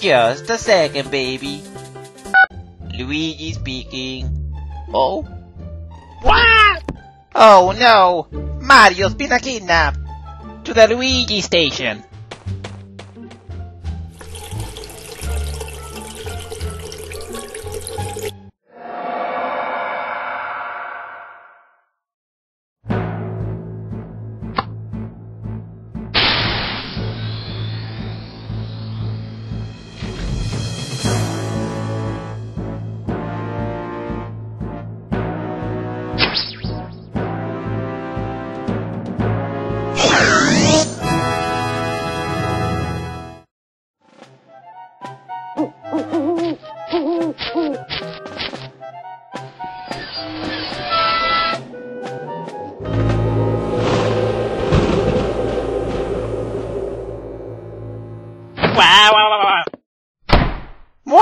Just a second, baby. Luigi speaking. Oh? What? Oh no! Mario's been kidnapped! To the Luigi station!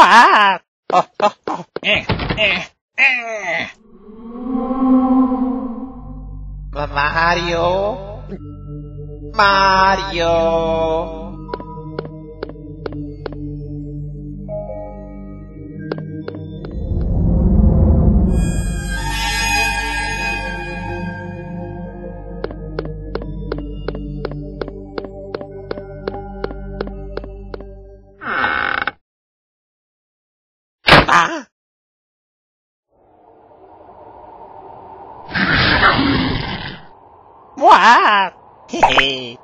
What? Oh, oh, oh. Eh, eh, eh. Ma- Mario? Mario? Ah! What? Hehe.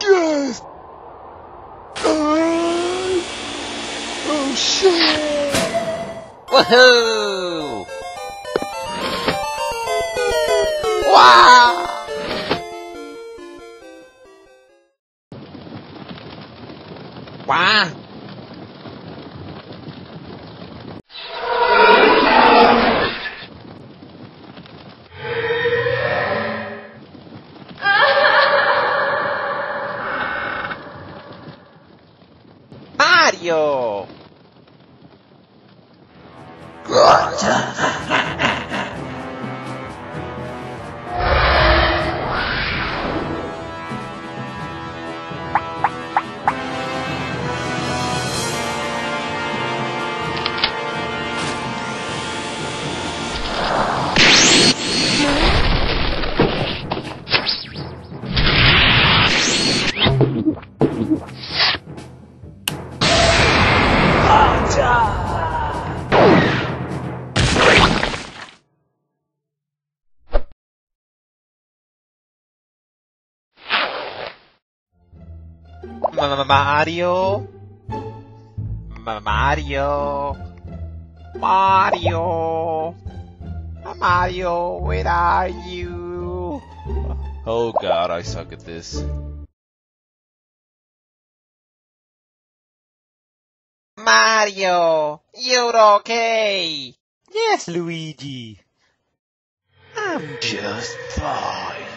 Yes! Oh, oh shit! Woohoo! 啊！哇！Mario! Gotcha. Mario? Ma- Mario? Mario? Mario, where are you? Oh god, I suck at this. Mario, you're okay? Yes, Luigi. I'm just fine.